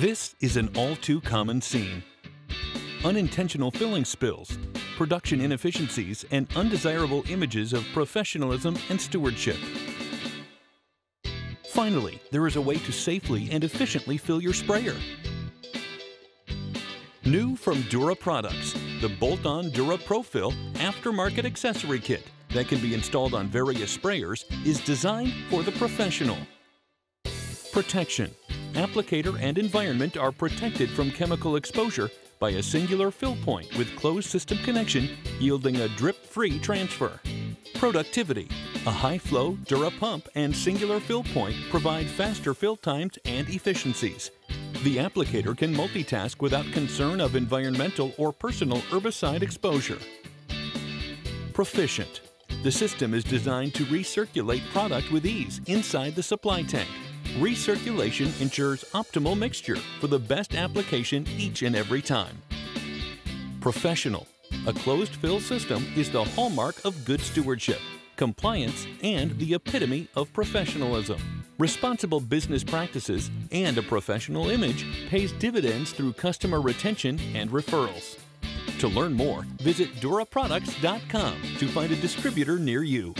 This is an all too common scene. Unintentional filling spills, production inefficiencies, and undesirable images of professionalism and stewardship. Finally, there is a way to safely and efficiently fill your sprayer. New from Dura Products, the bolt-on Dura PROfill aftermarket accessory kit that can be installed on various sprayers is designed for the professional. Protection. Applicator and environment are protected from chemical exposure by a singular fill point with closed system connection yielding a drip-free transfer. Productivity. A high-flow Dura pump and singular fill point provide faster fill times and efficiencies. The applicator can multitask without concern of environmental or personal herbicide exposure. Proficient. The system is designed to recirculate product with ease inside the supply tank. Recirculation ensures optimal mixture for the best application each and every time. Professional. A closed fill system is the hallmark of good stewardship, compliance, and the epitome of professionalism. Responsible business practices and a professional image pays dividends through customer retention and referrals. To learn more, visit duraproducts.com to find a distributor near you.